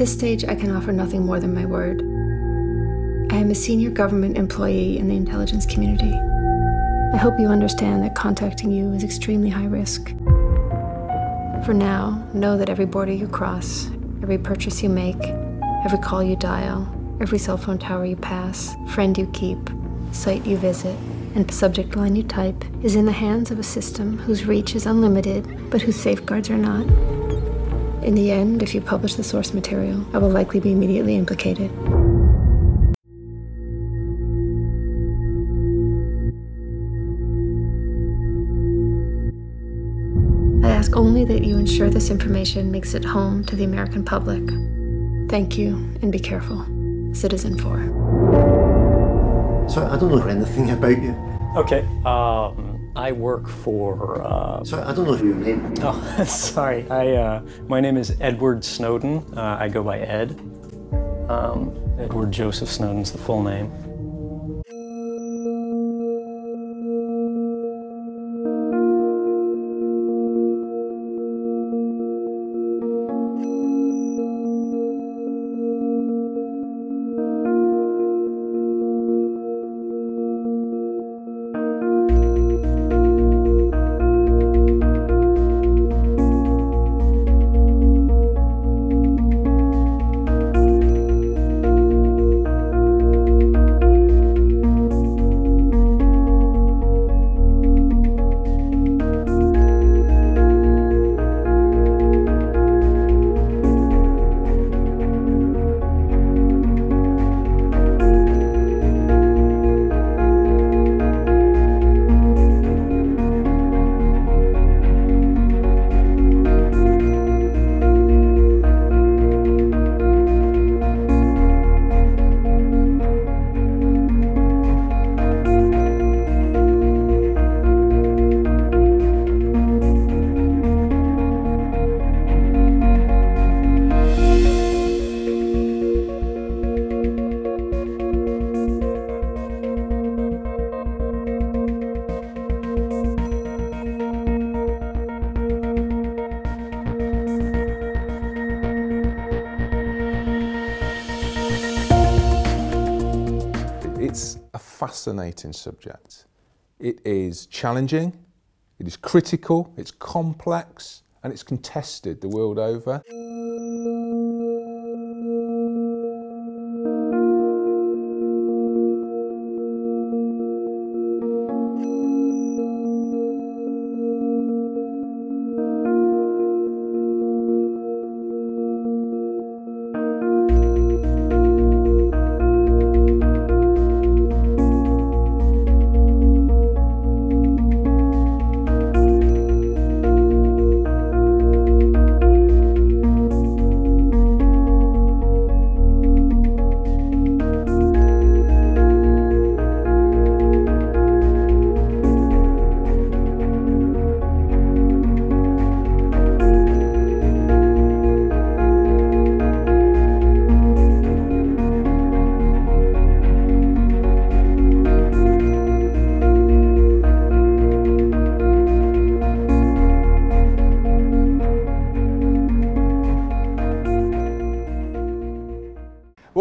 This stage, I can offer nothing more than my word. I am a senior government employee in the intelligence community. I hope you understand that contacting you is extremely high risk. For now, know that every border you cross, every purchase you make, every call you dial, every cell phone tower you pass, friend you keep, site you visit, and subject line you type is in the hands of a system whose reach is unlimited, but whose safeguards are not. In the end, if you publish the source material, I will likely be immediately implicated. I ask only that you ensure this information makes it home to the American public. Thank you, and be careful. Citizen 4. Sorry, I don't know anything about you. Okay. Um, I work for. Uh, Sorry, I don't know your name. oh, sorry. I. Uh, my name is Edward Snowden. Uh, I go by Ed. Um, Edward Joseph Snowden's the full name. Fascinating subject. It is challenging, it is critical, it's complex, and it's contested the world over.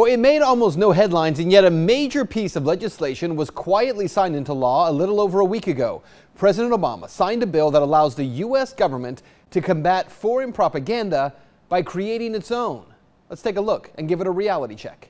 It made almost no headlines, and yet a major piece of legislation was quietly signed into law a little over a week ago. President Obama signed a bill that allows the U.S. government to combat foreign propaganda by creating its own. Let's take a look and give it a reality check.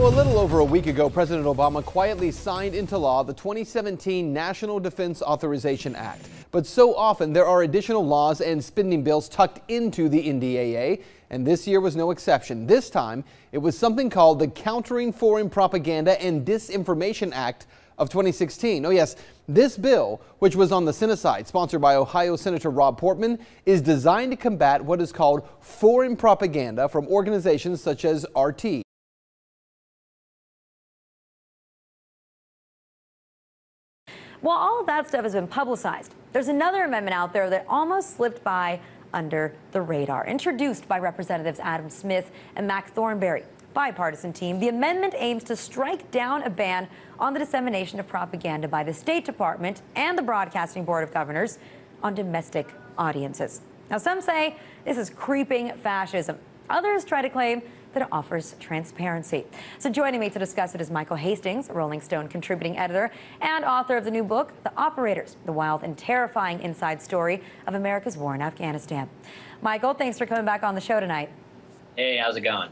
Well, a little over a week ago, President Obama quietly signed into law the 2017 National Defense Authorization Act. But so often there are additional laws and spending bills tucked into the NDAA, and this year was no exception. This time, it was something called the Countering Foreign Propaganda and Disinformation Act of 2016. Oh yes, this bill, which was on the Senate side, sponsored by Ohio Senator Rob Portman, is designed to combat what is called foreign propaganda from organizations such as RT. While all of that stuff has been publicized, there's another amendment out there that almost slipped by under the radar. Introduced by Representatives Adam Smith and Mac Thornberry, bipartisan team, the amendment aims to strike down a ban on the dissemination of propaganda by the State Department and the Broadcasting Board of Governors on domestic audiences. Now, some say this is creeping fascism. Others try to claim that offers transparency. So joining me to discuss it is Michael Hastings, Rolling Stone contributing editor and author of the new book, The Operators, the wild and terrifying inside story of America's war in Afghanistan. Michael, thanks for coming back on the show tonight. Hey, how's it going?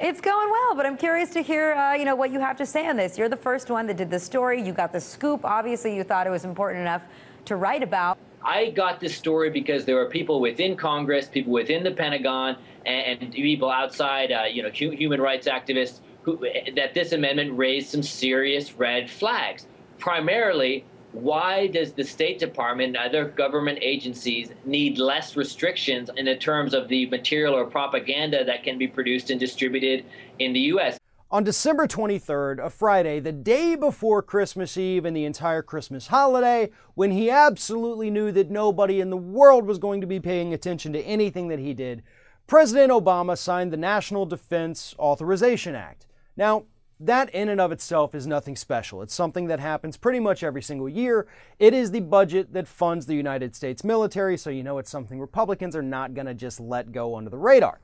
It's going well, but I'm curious to hear, uh, you know, what you have to say on this. You're the first one that did the story. You got the scoop. Obviously, you thought it was important enough to write about. I got this story because there were people within Congress, people within the Pentagon, and, and people outside, uh, you know, human rights activists, who, that this amendment raised some serious red flags. Primarily, why does the State Department and other government agencies need less restrictions in the terms of the material or propaganda that can be produced and distributed in the U.S.? On December 23rd, a Friday, the day before Christmas Eve and the entire Christmas holiday, when he absolutely knew that nobody in the world was going to be paying attention to anything that he did, President Obama signed the National Defense Authorization Act. Now, that in and of itself is nothing special. It's something that happens pretty much every single year. It is the budget that funds the United States military, so you know it's something Republicans are not going to just let go under the radar.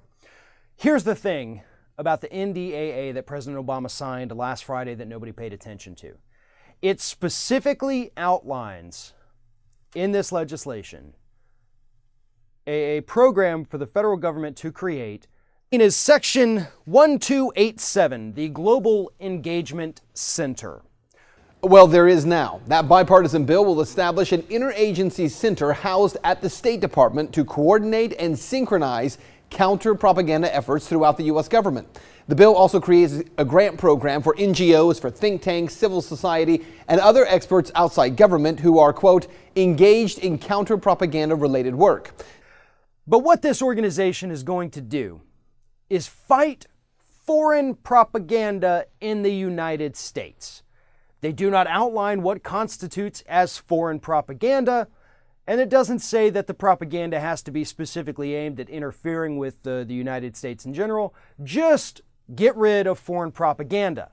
Here's the thing about the NDAA that President Obama signed last Friday that nobody paid attention to. It specifically outlines in this legislation a, program for the federal government to create in is Section 1287, the Global Engagement Center. Well, there is now. That bipartisan bill will establish an interagency center housed at the State Department to coordinate and synchronize counter propaganda efforts throughout the U.S. government. The bill also creates a grant program for NGOs, for think tanks, civil society, and other experts outside government who are, quote, engaged in counter propaganda related work. But what this organization is going to do is fight foreign propaganda in the United States. They do not outline what constitutes as foreign propaganda, and it doesn't say that the propaganda has to be specifically aimed at interfering with the, the United States in general. Just get rid of foreign propaganda.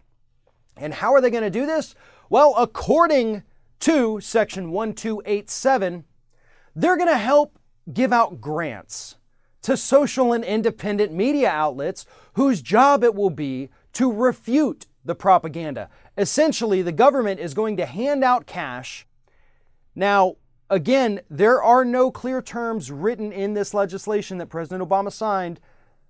And how are they going to do this? Well, according to Section 1287, they're going to help give out grants to social and independent media outlets whose job it will be to refute the propaganda. Essentially, the government is going to hand out cash. Now, Again, there are no clear terms written in this legislation that President Obama signed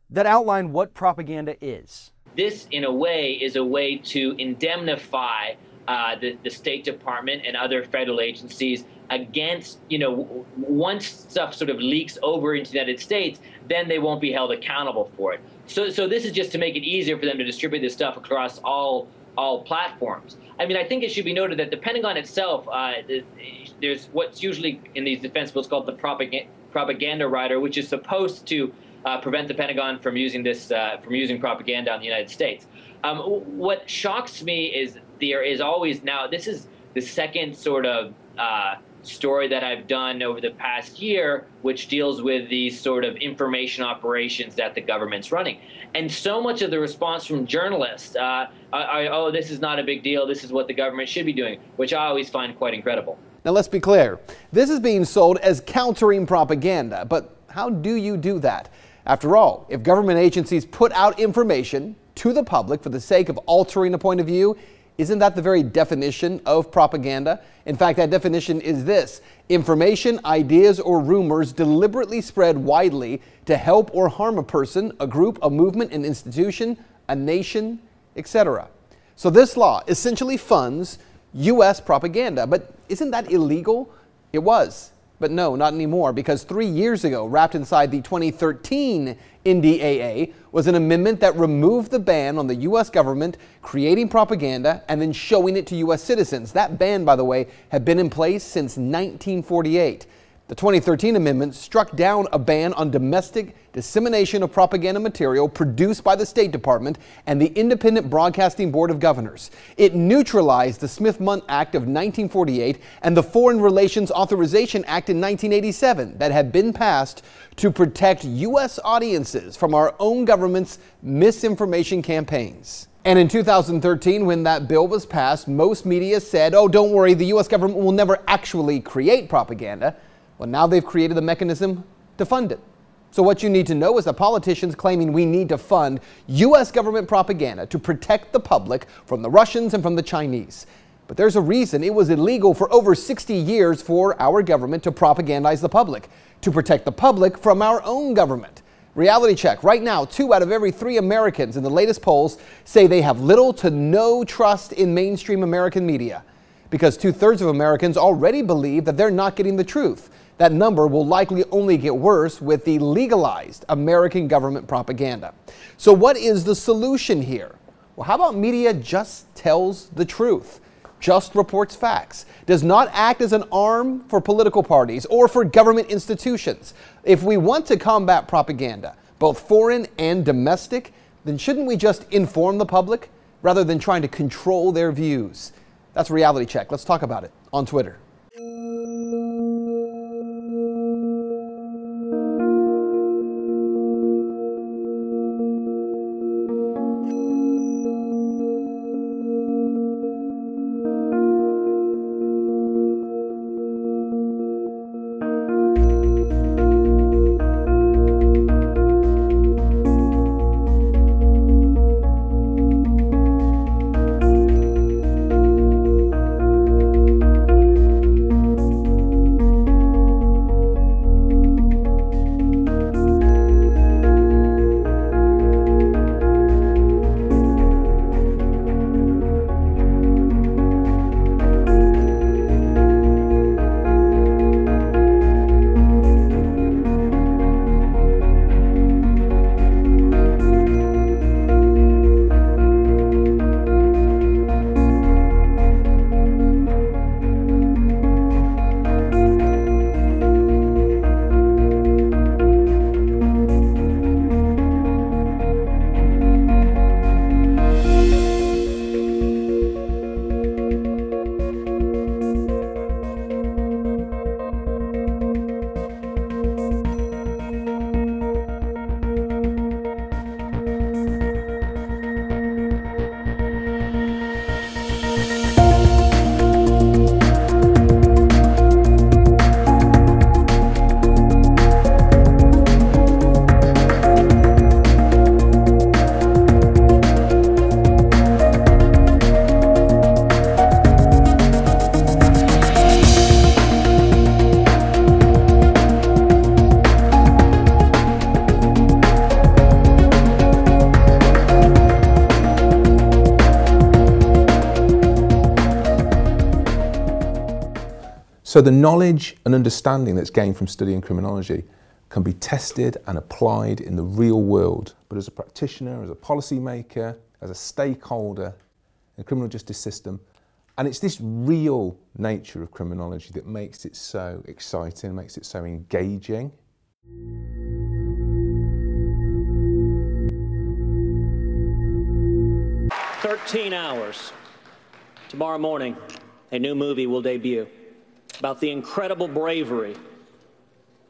that outline what propaganda is. This, in a way, is a way to indemnify uh, the, the State Department and other federal agencies against, you know, once stuff sort of leaks over into the United States, then they won't be held accountable for it. So, so this is just to make it easier for them to distribute this stuff across all all platforms. I mean, I think it should be noted that the Pentagon itself, uh, there's what's usually in these defense bills called the propaganda, rider, which is supposed to uh, prevent the Pentagon from using this uh, from using propaganda on the United States. Um, what shocks me is there is always now this is the second sort of uh, story that I've done over the past year, which deals with these sort of information operations that the government's running. And so much of the response from journalists uh, are, oh, this is not a big deal. This is what the government should be doing, which I always find quite incredible. Now, let's be clear. This is being sold as countering propaganda, but how do you do that? After all, if government agencies put out information to the public for the sake of altering a point of view, isn't that the very definition of propaganda? In fact, that definition is this information, ideas, or rumors deliberately spread widely to help or harm a person, a group, a movement, an institution, a nation, etc. So this law essentially funds U.S. propaganda. But isn't that illegal? It was. But no, not anymore, because three years ago, wrapped inside the 2013 NDAA, was an amendment that removed the ban on the U.S. government creating propaganda and then showing it to U.S. citizens. That ban, by the way, had been in place since 1948. The 2013 amendment struck down a ban on domestic dissemination of propaganda material produced by the State Department and the Independent Broadcasting Board of Governors. It neutralized the Smith-Mundt Act of 1948 and the Foreign Relations Authorization Act in 1987 that had been passed to protect U.S. audiences from our own government's misinformation campaigns. And in 2013, when that bill was passed, most media said, oh, don't worry, the U.S. government will never actually create propaganda. Well, now they've created the mechanism to fund it. So, what you need to know is that politicians claiming we need to fund U.S. government propaganda to protect the public from the Russians and from the Chinese. But there's a reason it was illegal for over 60 years for our government to propagandize the public, to protect the public from our own government. Reality check. Right now, two out of every three Americans in the latest polls say they have little to no trust in mainstream American media because two thirds of Americans already believe that they're not getting the truth. That number will likely only get worse with the legalized American government propaganda. So, what is the solution here? Well, how about media just tells the truth? Just reports facts, does not act as an arm for political parties or for government institutions. If we want to combat propaganda, both foreign and domestic, then shouldn't we just inform the public rather than trying to control their views? That's Reality Check. Let's talk about it on Twitter. So the knowledge and understanding that's gained from studying criminology can be tested and applied in the real world. But as a practitioner, as a policymaker, as a stakeholder in the criminal justice system, and it's this real nature of criminology that makes it so exciting, makes it so engaging. Thirteen hours. Tomorrow morning, a new movie will debut about the incredible bravery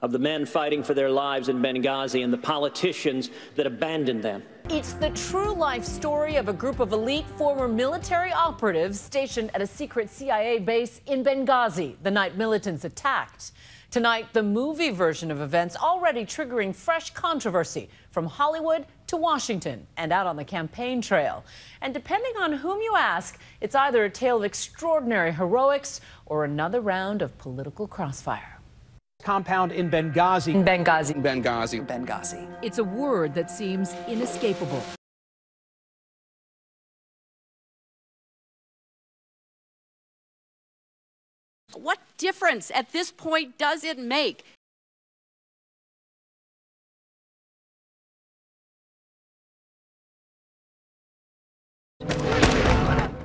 of the men fighting for their lives in Benghazi and the politicians that abandoned them. It's the true life story of a group of elite former military operatives stationed at a secret CIA base in Benghazi the night militants attacked. Tonight, the movie version of events already triggering fresh controversy from Hollywood to Washington and out on the campaign trail. And depending on whom you ask, it's either a tale of extraordinary heroics or another round of political crossfire. Compound in Benghazi. In Benghazi. Benghazi. Benghazi. It's a word that seems inescapable. Difference at this point does it make?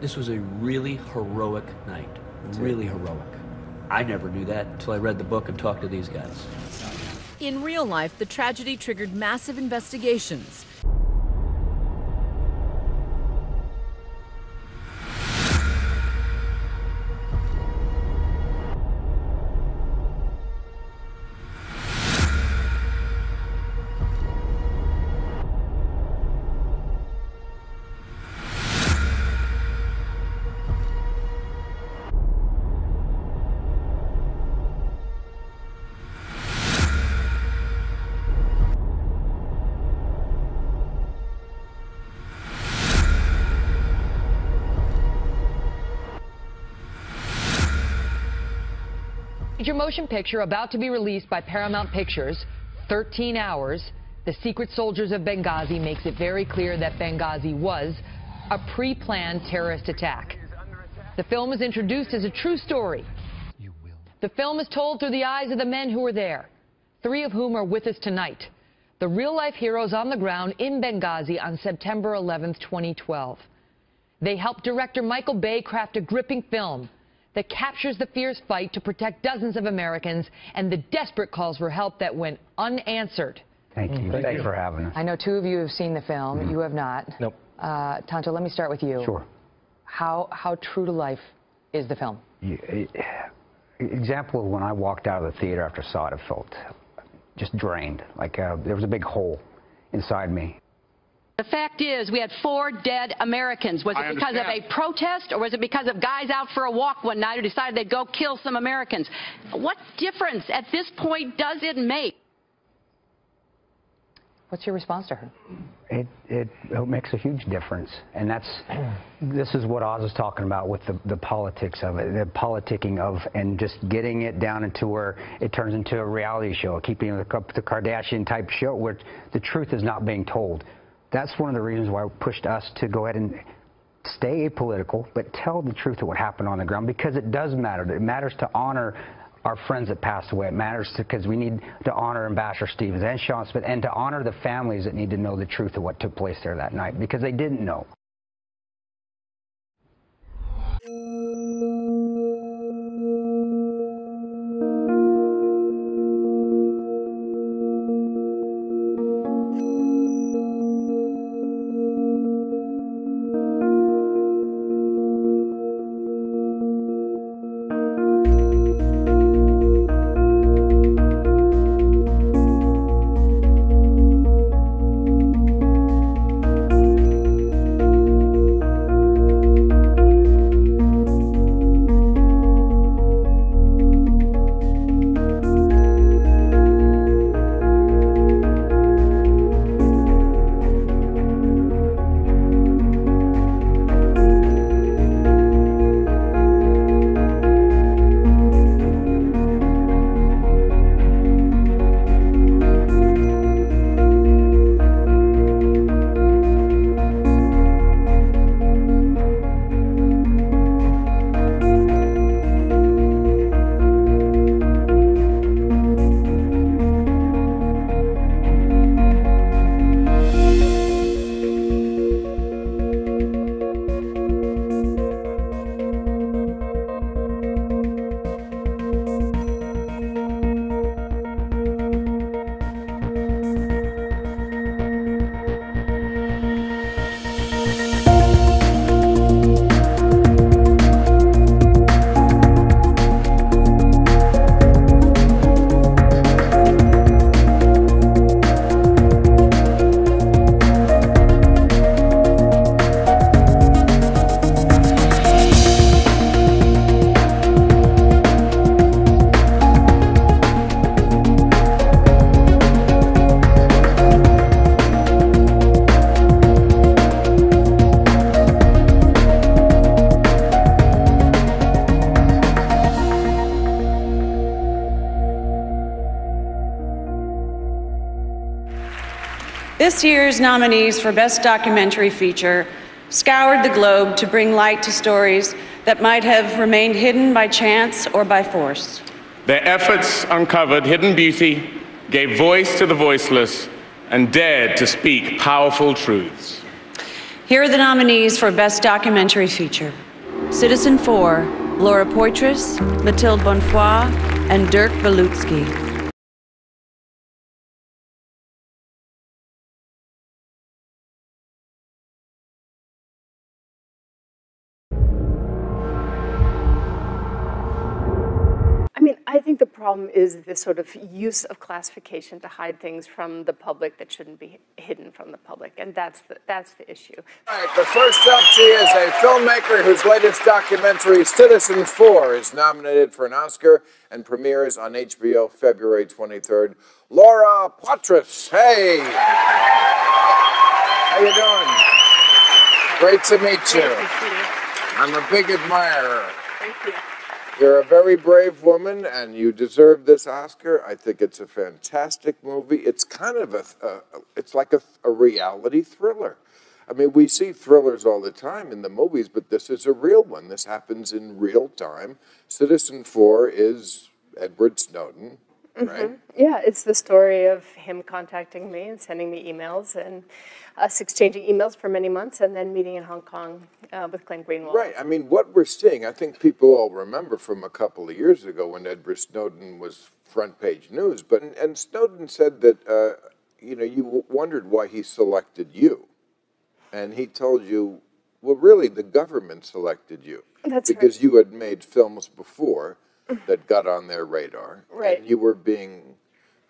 This was a really heroic night. Really heroic. I never knew that until I read the book and talked to these guys. In real life, the tragedy triggered massive investigations. Major motion picture about to be released by Paramount Pictures, 13 Hours, The Secret Soldiers of Benghazi makes it very clear that Benghazi was a pre-planned terrorist attack. The film is introduced as a true story. The film is told through the eyes of the men who were there, three of whom are with us tonight. The real-life heroes on the ground in Benghazi on September 11, 2012. They helped director Michael Bay craft a gripping film that captures the fierce fight to protect dozens of Americans and the desperate calls for help that went unanswered. Thank you. Thank Thanks you. for having us. I know two of you have seen the film. Mhm. You have not. Nope. Uh, Tonto, let me start with you. Sure. How, how true to life is the film? You- it- example of when I walked out of the theater after I saw it, I felt just drained. Like uh, there was a big hole inside me. The fact is, we had four dead Americans. Was it because of a protest or was it because of guys out for a walk one night who decided they'd go kill some Americans? What difference at this point does it make? What's your response to her? It, it, it makes a huge difference. And that's, this is what Oz is talking about with the, the politics of it, the politicking of, and just getting it down into where it turns into a reality show, keeping the, the Kardashian type show where the truth is not being told. That's one of the reasons why it pushed us to go ahead and stay apolitical, but tell the truth of what happened on the ground because it does matter. It matters to honor our friends that passed away. It matters because we need to honor Ambassador Stevens and Sean Smith and to honor the families that need to know the truth of what took place there that night because they didn't know. This year's nominees for Best Documentary Feature scoured the globe to bring light to stories that might have remained hidden by chance or by force. Their efforts uncovered hidden beauty, gave voice to the voiceless, and dared to speak powerful truths. Here are the nominees for Best Documentary Feature Citizen 4, Laura Poitras, Mathilde Bonnefoy, and Dirk Wilutzky. Problem is this sort of use of classification to hide things from the public that shouldn't be hidden from the public, and that's the, that's the issue. All right, but first up, she is a filmmaker whose latest documentary, Citizen 4, is nominated for an Oscar and premieres on HBO February 23rd. Laura Poitras, hey! How you doing? Great to meet you. I'm a big admirer. Thank you. You're a very brave woman, and you deserve this Oscar. I think it's a fantastic movie. It's kind of a, a it's like a, a reality thriller. I mean, we see thrillers all the time in the movies, but this is a real one. This happens in real time. Citizen Four is Edward Snowden, right? Mhm. Yeah, it's the story of him contacting me and sending me emails and us exchanging emails for many months and then meeting in Hong Kong uh, with Glenn Greenwald. Right. I mean, what we're seeing, I think people all remember from a couple of years ago when Edward Snowden was front page news. But and Snowden said that uh, you know you wondered why he selected you, and he told you, well, really, the government selected you That's right. because you had made films before that got on their radar, Right. And you were being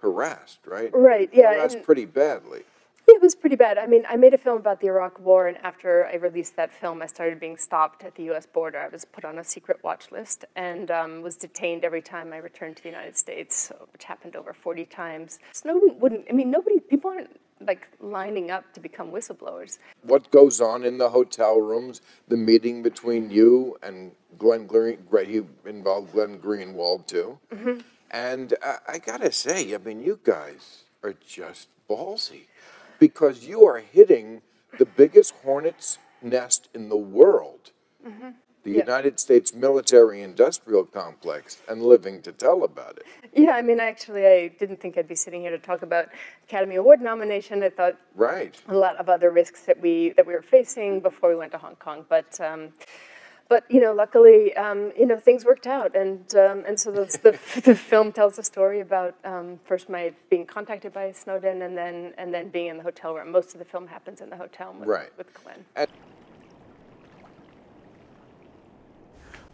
harassed, right? Right, yeah, Harassed and- pretty badly. It was pretty bad. I mean, I made a film about the Iraq War, and after I released that film, I started being stopped at the U.S. border. I was put on a secret watch list and um, was detained every time I returned to the United States, which happened over 40 times. Snowden wouldn't. I mean, nobody. People aren't like lining up to become whistleblowers. what goes on in the hotel rooms, the meeting between you and Glenn Green, he involved Glenn Greenwald too. Mhm. And uh, I gotta say, I mean, you guys are just ballsy because you are hitting the biggest hornet's nest in the world, Mhm. The Yeah. United States military industrial complex, and living to tell about it. Yeah, I mean, actually, I didn't think I'd be sitting here to talk about Academy Award nomination. I thought Right. a lot of other risks that we that we were facing before we went to Hong Kong, but. Um, but you know, luckily, um, you know, things worked out, and um, and so the, the the film tells a story about um, first my being contacted by Snowden, and then and then being in the hotel room. Most of the film happens in the hotel with, Right. with Glenn.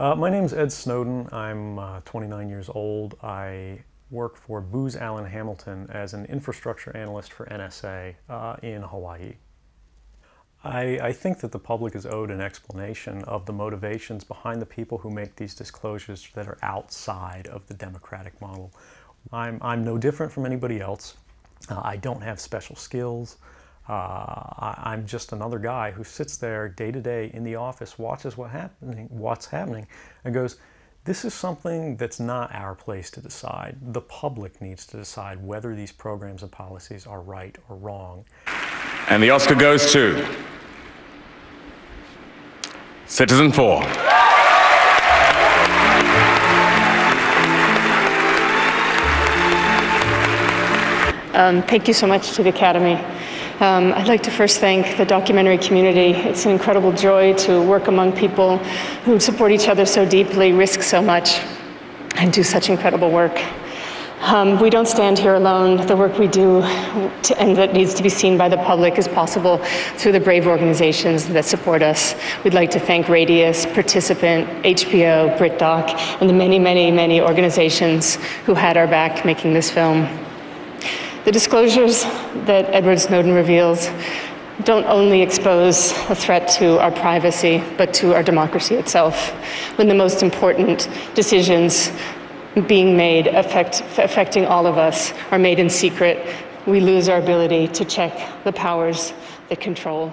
Uh, my name's Ed Snowden. I'm uh, 29 years old. I work for Booz Allen Hamilton as an infrastructure analyst for NSA uh, in Hawaii. I, I think that the public is owed an explanation of the motivations behind the people who make these disclosures that are outside of the democratic model. I'm, I'm no different from anybody else. Uh, I don't have special skills. Uh, I, I'm just another guy who sits there day to day in the office, watches what happening, what's happening, and goes, "This is something that's not our place to decide. The public needs to decide whether these programs and policies are right or wrong." And the Oscar goes to Citizen 4. Um, thank you so much to the Academy. Um, I'd like to first thank the documentary community. It's an incredible joy to work among people who support each other so deeply, risk so much, and do such incredible work. Um, we don't stand here alone. The work we do to, and that needs to be seen by the public is possible through the brave organizations that support us. We'd like to thank Radius, Participant, HBO, BritDoc, and the many, many, many organizations who had our back making this film. The disclosures that Edward Snowden reveals don't only expose a threat to our privacy, but to our democracy itself. When the most important decisions being made affect, affecting all of us are made in secret, we lose our ability to check the powers that control.